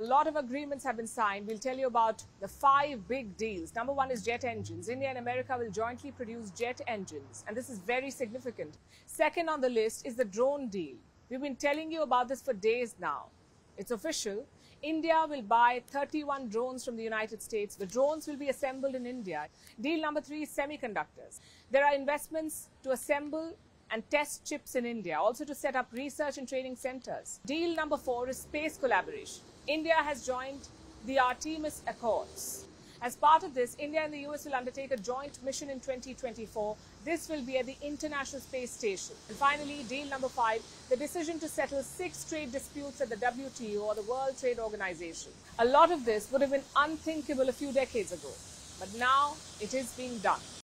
A lot of agreements have been signed. We'll tell you about the five big deals. Number one is jet engines. India and America will jointly produce jet engines, and this is very significant. Second on the list is the drone deal. We've been telling you about this for days now. It's official. India will buy 31 drones from the United States. The drones will be assembled in India. Deal number three is semiconductors. There are investments to assemble and test chips in India, also to set up research and training centers. Deal number four is space collaboration. India has joined the Artemis Accords. As part of this, India and the US will undertake a joint mission in 2024. This will be at the International Space Station. And finally, deal number five, the decision to settle six trade disputes at the WTO or the World Trade Organization. A lot of this would have been unthinkable a few decades ago, but now it is being done.